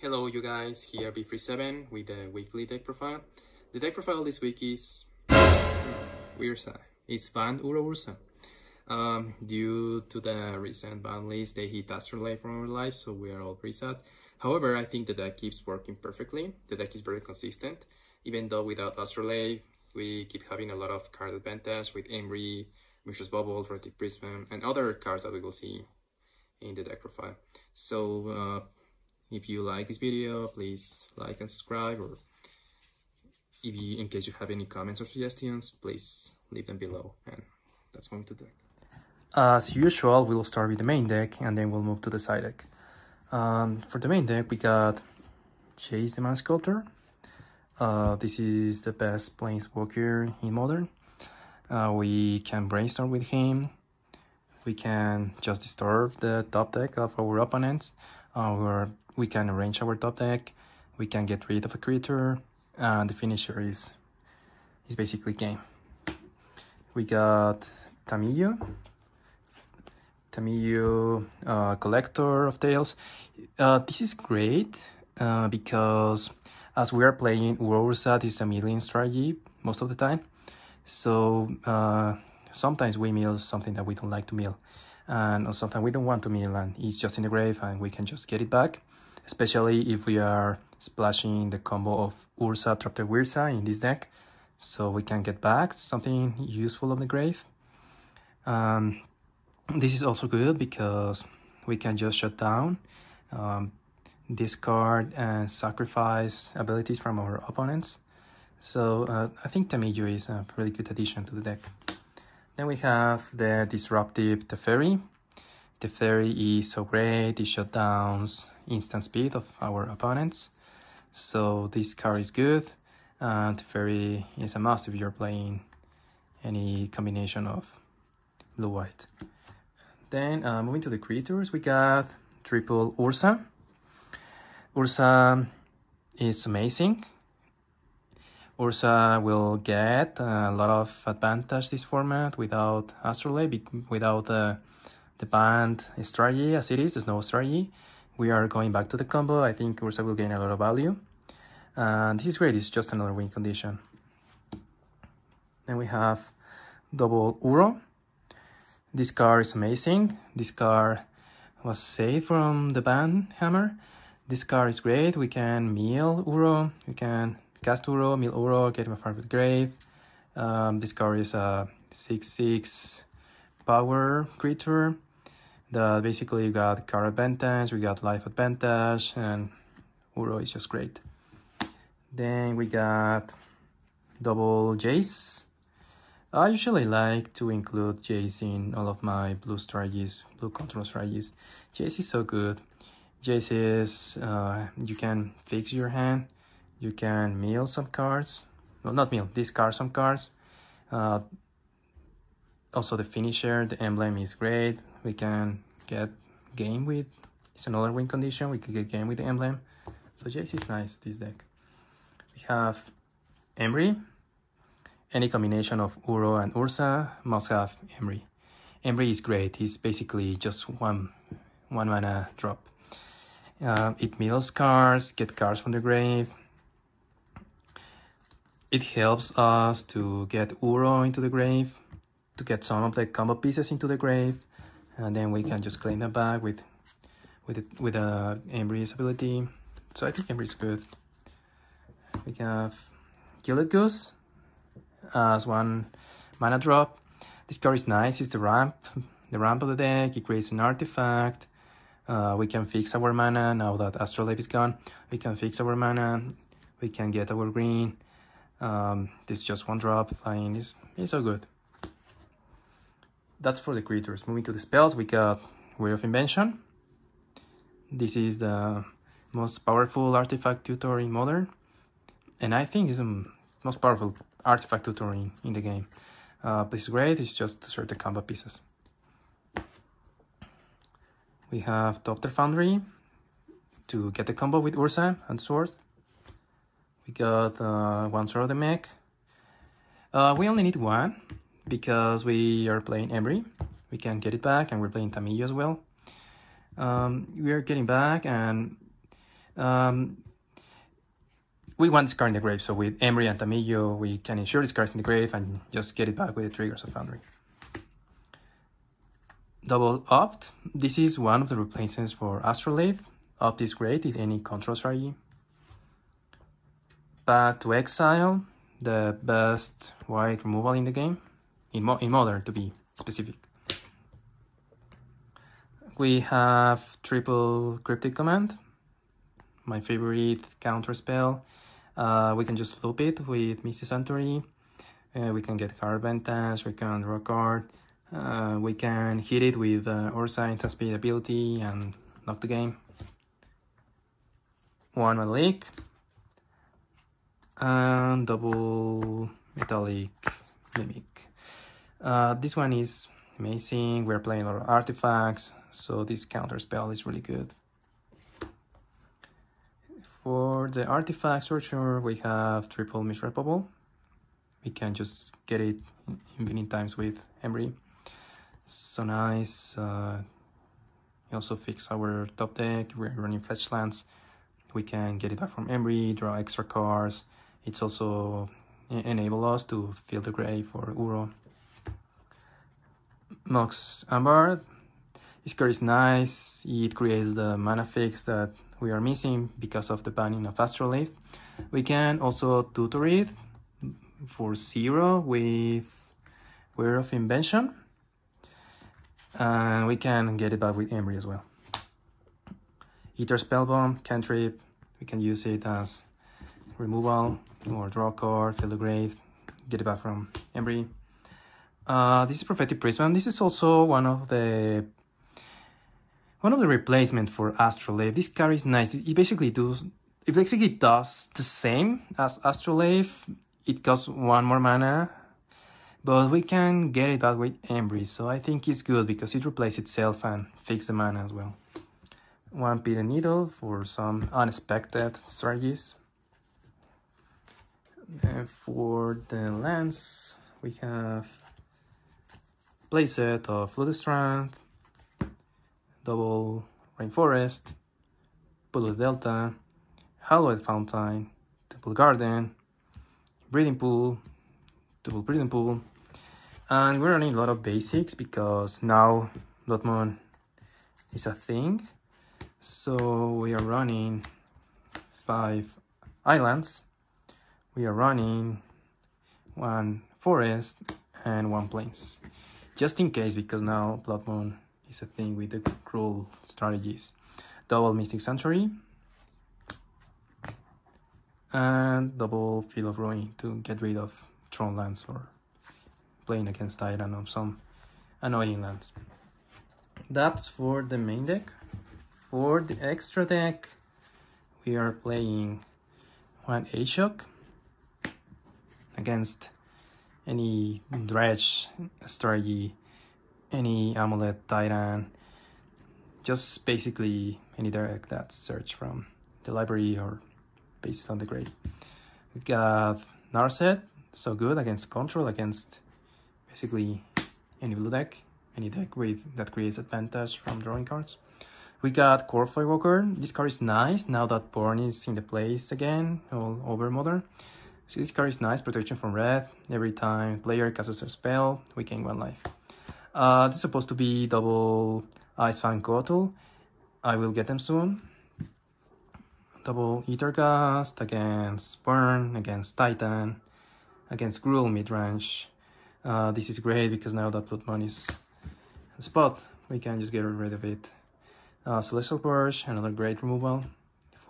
Hello you guys, here B37 with the weekly deck profile. The deck profile this week is Urza. It's Bant Uro Urza. Um, due to the recent ban list, they hit Astrolabe from our life, so we are all pretty sad. However, I think the deck keeps working perfectly. The deck is very consistent. Even though without Astrolabe, we keep having a lot of card advantage with Emry, Mishra's Bauble, Heretic Prism, and other cards that we will see in the deck profile. So uh, if you like this video, please like and subscribe or if you, in case you have any comments or suggestions, please leave them below and let's move to deck. As usual, we'll start with the main deck and then we'll move to the side deck. Um, for the main deck, we got Jace the Mind Sculptor. Uh, this is the best Planeswalker in Modern. Uh, we can brainstorm with him we can just disturb the top deck of our opponents, or we can arrange our top deck, we can get rid of a creature, and the finisher is, is basically game. We got Tamiyo, Tamiyo uh, Collector of Tales. Uh, this is great uh, because as we are playing Urza, this is a million strategy most of the time. So uh, sometimes we mill something that we don't like to mill and sometimes we don't want to mill and it's just in the grave and we can just get it back especially if we are splashing the combo of Urza Trap Ursa in this deck. So we can get back something useful of the grave. Um, this is also good because we can just shut down um, discard and sacrifice abilities from our opponents. So uh, I think Tamiyo is a really good addition to the deck. Then we have the disruptive Teferi. Teferi is so great, it shutdowns instant speed of our opponents. So this card is good. And Teferi is a must if you're playing any combination of blue-white. Then uh, moving to the creatures, we got triple Urza. Urza is amazing. Urza will get a lot of advantage this format without Astrolabe, without the, the Bant strategy as it is, there's no strategy. We are going back to the combo. I think Urza will gain a lot of value. And this is great, it's just another win condition. Then we have double Uro. This card is amazing. This card was saved from the ban hammer. This card is great. We can meal Uro. We can cast Uro, Uro, get a farm with Grave. Um, this card is a 6-6 power creature that basically you got card advantage, we got life advantage, and Uro is just great. Then we got double Jace. I usually like to include Jace in all of my blue strategies, blue control strategies. Jace is so good. Jace is, uh, you can fix your hand you can mill some cards. Well not mill discard some cards. Uh, also the finisher the emblem is great. We can get game with it's another win condition. We could get game with the emblem. So jace is nice this deck. We have emry any combination of uro and urza must have emry emry is great. He's basically just one one mana drop. Uh, it mills cards get cards from the grave it helps us to get Uro into the grave, to get some of the combo pieces into the grave, and then we can just claim them back with with it, with a Emry's ability. So I think Emry's good. We can have Gilded Goose as one mana drop. This card is nice, it's the ramp, the ramp of the deck, it creates an artifact. Uh, we can fix our mana now that Astrolabe is gone. We can fix our mana, we can get our green, um, this just one drop flying is, is so good. That's for the creatures. Moving to the spells, we got Whir of Invention. This is the most powerful artifact tutor in Modern. And I think it's the most powerful artifact tutor in, in the game. Uh, but it's great, it's just to sort the combo pieces. We have Thopter Foundry to get the combo with Urza and Sword. We got uh, one the Meek. Uh, we only need one because we are playing Emry. We can get it back and we're playing Tamiyo as well. Um, we are getting back and Um, we want this card in the grave, so with Emry and Tamiyo, we can ensure this card in the grave and just get it back with the triggers of Foundry. Double Opt. This is one of the replacements for Astrolabe. Opt is great in any control strategy. Path to Exile, the best white removal in the game, in, mo in Modern to be specific. We have triple Cryptic Command, my favorite counter spell. Uh, we can just loop it with Mystic Sanctuary. Uh, we can get card advantage, we can draw card. Uh, we can hit it with uh, instant speed ability and knock the game. One Malik. And double Metallic Mimic. Uh, this one is amazing. We're playing a lot of artifacts, so this counter spell is really good. For the artifact structure, we have triple Mishra Bauble. We can just get it infinite times with Emry. So nice. Uh, also fix our top deck. We're running fetch lands. We can get it back from Emry, draw extra cards. It's also enable us to fill the grave for Uro. Mox Amber. This card is nice. It creates the mana fix that we are missing because of the banning of Astrolabe. We can also tutor it for zero with Whir of Invention. And we can get it back with Emry as well. Aether Spellbomb, cantrip, we can use it as removal or draw card, fill the grave, get it back from Emry. Uh, this is Prophetic Prism. This is also one of the one of the replacement for Astrolabe. This card is nice. It basically does it basically does the same as Astrolabe. It costs one more mana, but we can get it back with Emry, so I think it's good because it replaces itself and fix the mana as well. One Pithing Needle for some unexpected strategies. And for the lands, we have playset of Flood Strand, Double Rainforest, Polluted Delta, Hallowed Fountain, Temple Garden, Breeding Pool, Double Breeding Pool, and we're running a lot of basics because now Moon is a thing. So we are running five islands. We are running one forest and one plains. Just in case, because now Blood Moon is a thing with the cruel strategies. Double Mystic Sanctuary. And double Field of Ruin to get rid of Tron lands or playing against Titan of some annoying lands. That's for the main deck. For the extra deck, we are playing one Ashiok against any Dredge strategy any amulet titan just basically any deck that search from the library or based on the grade we got narset so good against control against basically any blue deck any deck with that creates advantage from drawing cards we got Core Walker. This card is nice now that Burn is in the place again, all over modern. So this card is nice, protection from red. Every time player casts a spell, we gain one life. Uh, this is supposed to be double Ice Fang Coatl. I will get them soon. Double Aether Gust against Burn, against Titan, against Gruul midrange. Uh, this is great because now that Blood Moon is spot, we can just get rid of it. Uh, Celestial Purge, another great removal.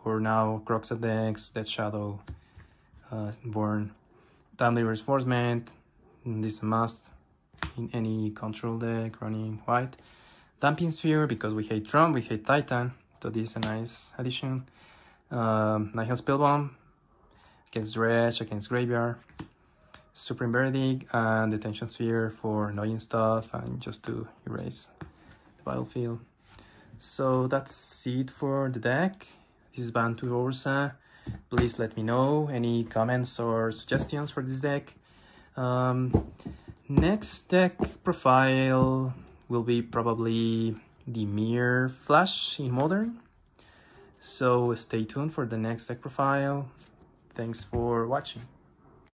For now, Kroxa decks, Death Shadow, uh, Burn, Timely Reinforcement, this is a must in any control deck running white. Damping Sphere, because we hate Trump, we hate Titan, so this is a nice addition. Um, Nihil Spellbomb, against Dredge, against Graveyard. Supreme Verdict, and Detention Sphere for annoying stuff and just to erase the battlefield. So that's it for the deck. This is Bantu Urza. Please let me know any comments or suggestions for this deck. Um, Next deck profile will be probably the Mirror Flash in Modern. So stay tuned for the next deck profile. Thanks for watching.